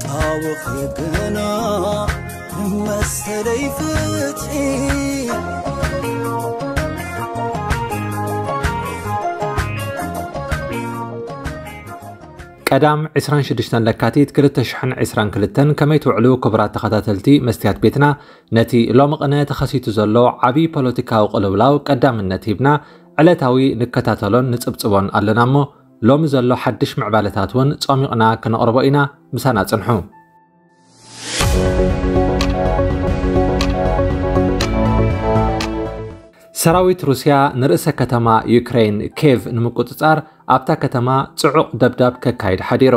ክጣውኺ ግና መሰለይ ፍትሒ ቀዳም 26 ለካቲት 2022 ከመይ ትውዕሉ ክቡራት ተኸታተልቲ መስትያት ቤትና ነቲ ሎሚ ቅነ ተኸሲቱ ዘሎ ዓብዪ ፖለቲካዊ ቅልውላው ቀዳምነት ሂብና ዕለታዊ ንከታተሎን ንፅብፅቦን ኣለና እሞ ሎሚ ዘሎ ሓድሽ ምዕባለታት እውን ጸሚቕና ክነቕርቦ ኢና ምሳና ጽንሑ። ሰራዊት ሩስያ ንርእሰ ከተማ ዩክሬን ኬቭ ንምቁፅጻር ኣብታ ከተማ ጽዑቕ ደብዳብ ከካይድ ሓዲሩ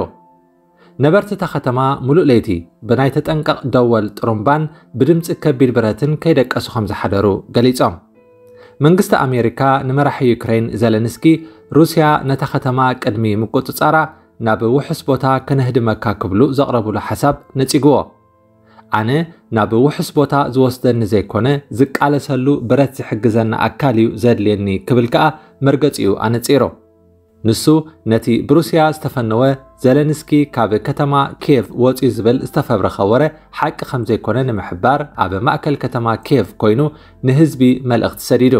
ነበርቲ እታ ከተማ ሙሉእ ለይቲ ብናይ ተጠንቀቕ ደወል ጥሩምባን ብድምፂ ከቢድ ብረትን ከይደቀሱ ከም ዝሓደሩ ገሊፆም መንግስቲ ኣሜሪካ ንመራሒ ዩክሬን ዘለንስኪ ሩስያ ነታ ከተማ ቅድሚ ምቁፅጻራ ናብ ውሕስ ቦታ ከነህድመካ ክብሉ ዘቕረብሉ ሓሳብ ነፂግዎ። ኣነ ናብ ውሕስ ቦታ ዝወስደኒ ዘይኮነ ዝቃለሰሉ ብረት ዝሕግዘና ኣካል እዩ ዘድልየኒ ክብል ከኣ መርገፂኡ ኣነፂሮ ንሱ ነቲ ብሩስያ ዝተፈነወ ዘለንስኪ ካብ ከተማ ኬቭ ወፂኡ ዝብል ዝተፈብረኸ ወረ ሓቂ ከም ዘይኮነ ንምሕባር ኣብ ማእከል ከተማ ኬቭ ኮይኑ ንህዝቢ መልእኽቲ ሰዲዱ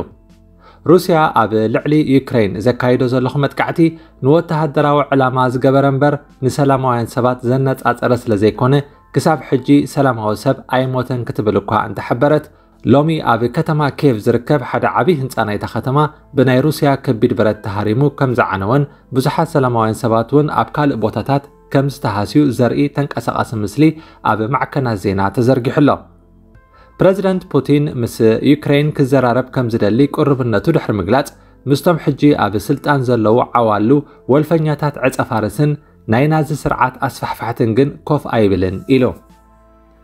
ሩስያ ኣብ ልዕሊ ዩክሬን ዘካይዶ ዘለኹ መጥቃዕቲ ንወተሃደራዊ ዕላማ ዝገበረ እምበር ንሰላማውያን ሰባት ዘነፃፀረ ስለ ዘይኮነ ክሳብ ሕጂ ሰላማዊ ሰብ ኣይሞተን ክትብል እኳ እንተሓበረት ሎሚ ኣብ ከተማ ኬቭ ዝርከብ ሓደ ዓብዪ ህንፃ ናይታ ከተማ ብናይ ሩስያ ከቢድ ብረት ተሃሪሙ ከም ዝዓነወን ብዙሓት ሰላማውያን ሰባት እውን ኣብ ካልእ ቦታታት ከም ዝተሃስዩ ዘርኢ ተንቀሳቓሲ ምስሊ ኣብ ማዕከናት ዜና ተዘርጊሑ ኣሎ። ፕረዚደንት ፑቲን ምስ ዩክሬን ክዘራረብ ከም ዝደሊ ቁርብነቱ ድሕሪ ምግላፅ ምስቶም ሕጂ ኣብ ስልጣን ዘለዉ ዓዋሉ ወልፈኛታት ዕፀ ፋርስን ናይ ናዚ ስርዓት ኣስፋሕፋሕትን ግን ኮፍ ኣይብልን ኢሉ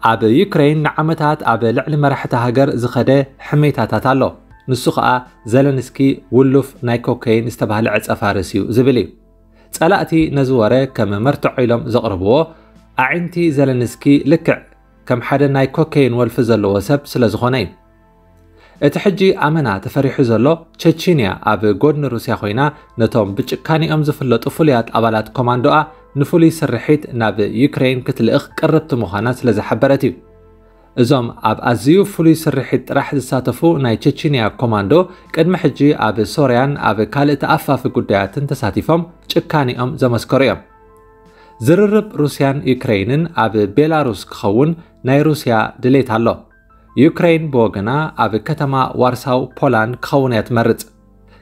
ኣብ ዩክሬን ንዓመታት ኣብ ልዕሊ መራሕቲ ሃገር ዝኸደ ሕሜታታት ኣሎ ንሱ ከዓ ዘለንስኪ ውሉፍ ናይ ኮከይን ዝተባህለ ዕፀ ፋርስ እዩ ዝብል እዩ ጸላእቲ ነዚ ወረ ከም መርትዖ ኢሎም ዘቕርብዎ ኣዒንቲ ዘለንስኪ ልክዕ ከም ሓደ ናይ ኮከይን ወልፊ ዘለዎ ሰብ ስለ ዝኾነ እዩ እቲ ሕጂ ኣመና ተፈሪሑ ዘሎ ቸቺንያ ኣብ ጎድኒ ሩስያ ኮይና ነቶም ብጭካኒኦም ዝፍለጡ ፍሉያት ኣባላት ኮማንዶኣ ንፍሉይ ስርሒት ናብ ዩክሬን ክትልእኽ ቅርብቲ ምዃና ስለ ዝሓበረት እዩ። እዞም ኣብ ኣዝዩ ፍሉይ ስርሒት ጥራሕ ዝሳተፉ ናይ ቸቺንያ ኮማንዶ ቅድሚ ሕጂ ኣብ ሶርያን ኣብ ካልእ ተኣፋፊ ጉዳያትን ተሳቲፎም ጭካኒኦም ዘመስከሩ እዮም። ዝርርብ ሩስያን ዩክሬንን ኣብ ቤላሩስ ክኸውን ናይ ሩስያ ድሌት ኣሎ። ዩክሬን ብወገና ኣብ ከተማ ዋርሳው ፖላንድ ክኸውን እያ ትመርፅ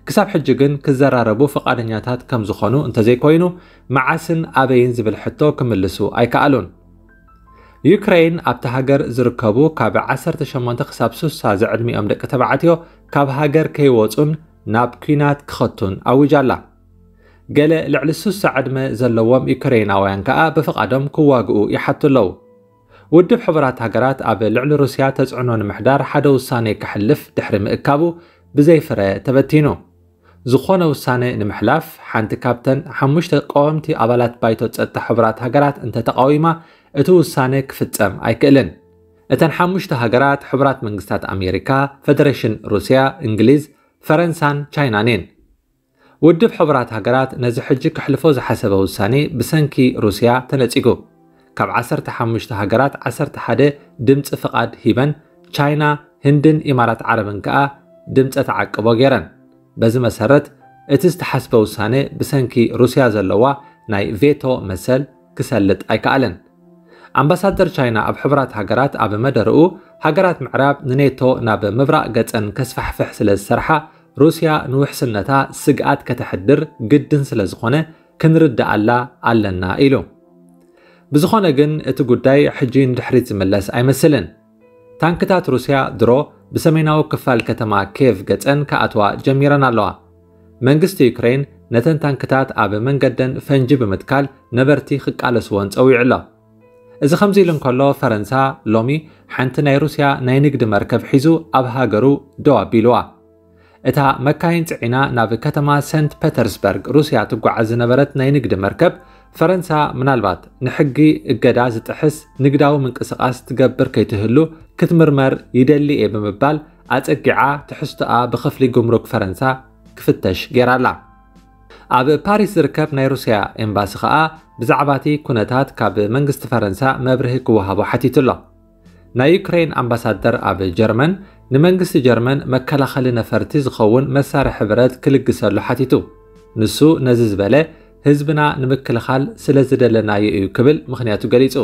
ክሳብ ሕጂ ግን ክዘራረቡ ፈቃደኛታት ከም ዝኾኑ እንተዘይኮይኑ መዓስን ኣበይን ዝብል ሕቶ ክምልሱ ኣይከኣሉን ዩክሬን ኣብቲ ሃገር ዝርከቡ ካብ 18 ክሳብ 60 ዝዕድሚኦም ደቂ ተባዕትዮ ካብ ሃገር ከይወፁን ናብ ኩናት ክኸቱን ኣውጃላ ገለ ልዕሊ 60 ዕድመ ዘለዎም ዩክሬናውያን ከዓ ብፍቓዶም ክዋግኡ ይሓቱ ኣለዉ ውድብ ሕቡራት ሃገራት ኣብ ልዕሊ ሩስያ ተፅዕኖ ንምሕዳር ሓደ ውሳነ ክሕልፍ ድሕሪ ምእካቡ ብዘይፍረ ተበቲኑ ዝኾነ ውሳነ ንምሕላፍ ሓንቲ ካብተን ሓሙሽተ ቀወምቲ ኣባላት ባይቶ ፀጥታ ሕቡራት ሃገራት እንተተቃዊማ እቲ ውሳነ ክፍፀም ኣይክእልን። እተን ሓሙሽተ ሃገራት ሕቡራት መንግስታት ኣሜሪካ ፌደሬሽን ሩስያ እንግሊዝ ፈረንሳን ቻይናን እየን። ውድብ ሕቡራት ሃገራት ነዚ ሕጂ ክሕልፎ ዝሓሰበ ውሳኔ ብሰንኪ ሩስያ ተነፂጉ። ካብ 15 ሃገራት 11 ድምፂ ፍቓድ ሂበን ቻይና ህንድን ኢማራት ዓረብን ከዓ ድምፀ ተዓቅቦ ገይረን በዚ መሰረት እቲ ዝተሓስበ ውሳነ ብሰንኪ ሩስያ ዘለዋ ናይ ቬቶ መሰል ክሰልጥ ኣይከኣለን ኣምባሳደር ቻይና ኣብ ሕቡራት ሃገራት ኣብ መደርኡ ሃገራት ምዕራብ ንኔቶ ናብ ምብራቕ ገፀን ከስፋሕፍሕ ስለ ዝሰርሓ ሩስያ ንውሕስነታ ስግኣት ከተሕድር ግድን ስለ ዝኾነ ክንርዳኣላ ኣለና ኢሉ ብዝኾነ ግን እቲ ጉዳይ ሕጂ ንድሕሪት ዝምለስ ኣይመስልን ታንክታት ሩስያ ድሮ ብሰሜናዊ ክፋል ከተማ ኬቭ ገፀን ከኣትዋ ጀሚረን ኣለዋ መንግስቲ ዩክሬን ነተን ታንክታት ኣብ መንገደን ፈንጂ ብምትካል ነበርቲ ክቃለስዎን ፀዊዑ ኣሎ እዚ ከምዚ ኢሉ እንከሎ ፈረንሳ ሎሚ ሓንቲ ናይ ሩስያ ናይ ንግዲ መርከብ ሒዙ ኣብ ሃገሩ ደው ኣቢልዋ። እታ መካይን ፅዒና ናብ ከተማ ሰንት ፔተርስበርግ ሩስያ ትጓዓዝ ዝነበረት ናይ ንግዲ መርከብ ፈረንሳ ምናልባት ንሕጊ እገዳ ዝጥሕስ ንግዳዊ ምንቅስቓስ ትገብር ከይትህሉ ክትምርመር ይደሊ እየ ብምባል ኣፀጊዓ ትሕዝቶኣ ብኽፍሊ ጉምሩክ ፈረንሳ ክፍተሽ ገይራላ። ኣብ ፓሪስ ዝርከብ ናይ ሩስያ ኤምባሲ ከዓ ብዛዕባ እቲ ኩነታት ካብ መንግስቲ ፈረንሳ መብርሂ ክወሃቦ ሓቲቱ ኣሎ። ናይ ዩክሬን ኣምባሳደር ኣብ ጀርመን ንመንግስቲ ጀርመን መከላኸሊ ነፈርቲ ዝኸውን መሳርሒ ብረት ክልግሰሉ ሓቲቱ። ንሱ ነዚ ዝበለ ህዝብና ንምክልኻል ስለ ዝደለናዮ እዩ ክብል ምክንያቱ ገሊጹ።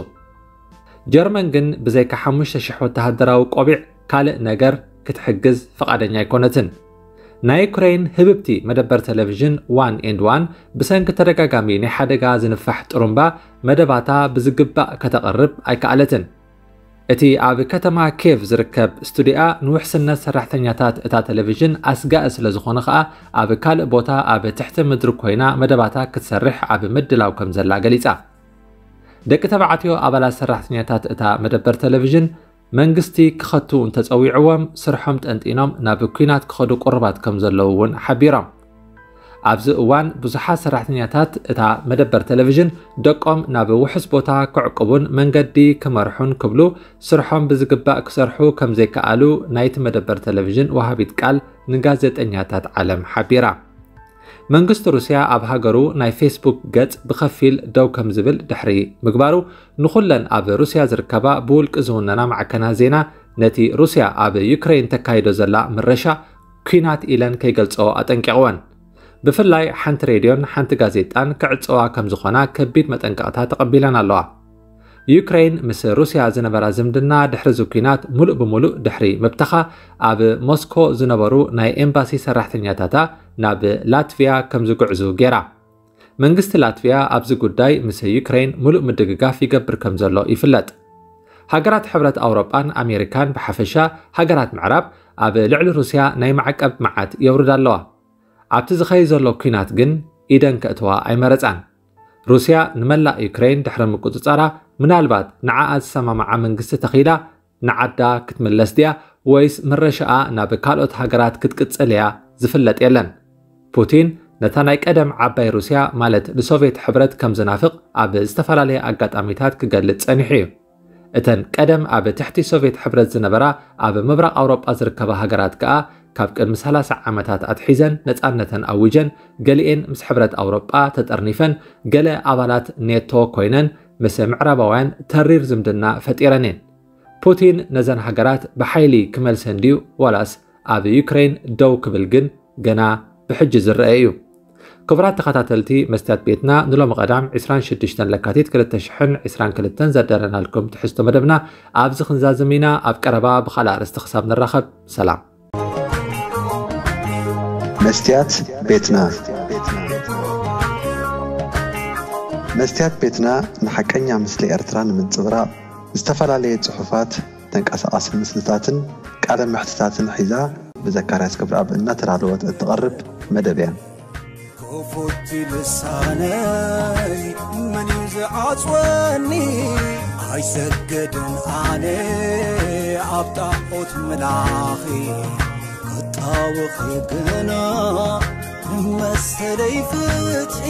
ጀርመን ግን ብዘይካ 5,000 ወተሃደራዊ ቆቢዕ ካልእ ነገር ክትሕግዝ ፈቓደኛ ኣይኮነትን። ናይ ዩክሬን ህብብቲ መደበር ቴሌቭዥን ዋን ኤንድ ዋን ብሰንኪ ተደጋጋሚ ናይ ሓደጋ ዝንፋሕ ጥሩምባ መደባታ ብዝግባእ ከተቐርብ ኣይከኣለትን እቲ ኣብ ከተማ ኬቭ ዝርከብ ስቱድያ ንውሕስነት ሰራሕተኛታት እታ ቴሌቭዥን ኣስጋእ ስለ ዝኾነ ከዓ ኣብ ካልእ ቦታ ኣብ ትሕቲ ምድሪ ኮይና መደባታ ክትሰርሕ ኣብ ምድላው ከም ዘላ ገሊፃ ደቂ ተባዕትዮ ኣባላት ሰራሕተኛታት እታ መደበር ቴሌቭዥን መንግስቲ ክኸቱ እንተፀዊዕዎም ስርሖም ጠንጢኖም ናብ ኩናት ክኸዱ ቁርባት ከም ዘለዉ እውን ሓቢሮም ኣብዚ እዋን ብዙሓት ሰራሕተኛታት እታ መደበር ቴሌቭዥን ደቆም ናብ ውሕስ ቦታ ክዕቅቡን መንገዲ ክመርሑን ክብሉ ስርሖም ብዝግባእ ክሰርሑ ከም ዘይከኣሉ ናይቲ መደበር ቴሌቭዥን ወሃቢት ቃል ንጋዜጠኛታት ዓለም ሓቢራ። መንግስቲ ሩስያ ኣብ ሃገሩ ናይ ፌስቡክ ገጽ ብኸፊል ደው ከም ዝብል ድሕሪ ምግባሩ ንኹለን ኣብ ሩስያ ዝርከባ ብውልቂ ዝውነና ማዕከናት ዜና ነቲ ሩስያ ኣብ ዩክሬን ተካይዶ ዘላ ምረሻ ኩናት ኢለን ከይገልፅኦ ኣጠንቂቕወን ብፍላይ ሓንቲ ሬድዮን ሓንቲ ጋዜጣን ክዕፅዋ ከም ዝኾና ከቢድ መጠንቀቕታ ተቐቢለን ኣለዋ። ዩክሬን ምስ ሩስያ ዝነበራ ዝምድና ድሕሪ እዚ ኩናት ሙሉእ ብምሉእ ድሕሪ ምብተኻ ኣብ ሞስኮ ዝነበሩ ናይ ኤምባሲ ሰራሕተኛታታ ናብ ላትቪያ ከም ዝጉዕዙ ገይራ። መንግስቲ ላትቪያ ኣብዚ ጉዳይ ምስ ዩክሬን ሙሉእ ምድግጋፍ ይገብር ከም ዘሎ ይፍለጥ። ሃገራት ሕብረት ኣውሮጳን ኣሜሪካን ብሓፈሻ ሃገራት ምዕራብ ኣብ ልዕሊ ሩስያ ናይ ማዕቀብ መዓት የውርድ ኣለዋ ኣብቲ ዝኸይ ዘሎ ኩናት ግን ኢደን ከእትዋ ኣይመረፃን ሩስያ ንመላእ ዩክሬን ድሕሪ ምቁፅፃራ ምናልባት ንዓኣ ዝሰማማዓ መንግስቲ ተኺላ ንዓዳ ክትምለስ ድያ ወይስ ምረሻኣ ናብ ካልኦት ሃገራት ክትቅፅል እያ ዝፍለጥ የለን ፑቲን ነታ ናይ ቀደም ዓባይ ሩስያ ማለት ንሶቪየት ሕብረት ከም ዝናፍቕ ኣብ ዝተፈላለየ ኣጋጣሚታት ክገልጽ ጸኒሑ እዩ እተን ቀደም ኣብ ትሕቲ ሶቪየት ሕብረት ዝነበራ ኣብ ምብራቕ ኣውሮጳ ዝርከባ ሃገራት ከኣ ካብ ቅድሚ 30 ዓመታት ኣትሒዘን ነፃነተን ኣውጀን ገሊአን ምስ ሕብረት ኣውሮጳ ተጠርኒፈን ገለ ኣባላት ኔቶ ኮይነን ምስ ምዕራባውያን ተሪር ዝምድና ፈጢረን እየን ፑቲን ነዘን ሃገራት ብሓይሊ ክመልሰን ድዩ ዋላስ ኣብ ዩክሬን ደው ክብል ግን ገና ብሕጂ ዝረአ እዩ ክቡራት ተኸታተልቲ መስትያት ቤትና ንሎሚ ቀዳም 26 ለካቲት 2022 ዘደረናልኩም ትሕዝቶ መደብና ኣብዚ ክንዛዝም ኢና ኣብ ቀረባ ብካልእ ኣርስቲ ክሳብ ንራኸብ ሰላም መስትያት ቤትና። መስትያት ቤትና ንሓቀኛ ምስሊ ኤርትራ ንምንፅብራቕ ዝተፈላለየ ፅሑፋት ተንቀሳቐሲ ምስልታትን ቃለ ምሕትታትን ሒዛ ብዘካርያስ ክብረኣብ እናተዳለወት እትቐርብ መደብ እያ። ክፉቲ ልሳነይ መን እዩ ዝዓፅወኒ? ኣይሰገድን ኣነ ኣብ ጣዖት መላኺ ክጣውኺ ግና ንመሰለይ ፍትሒ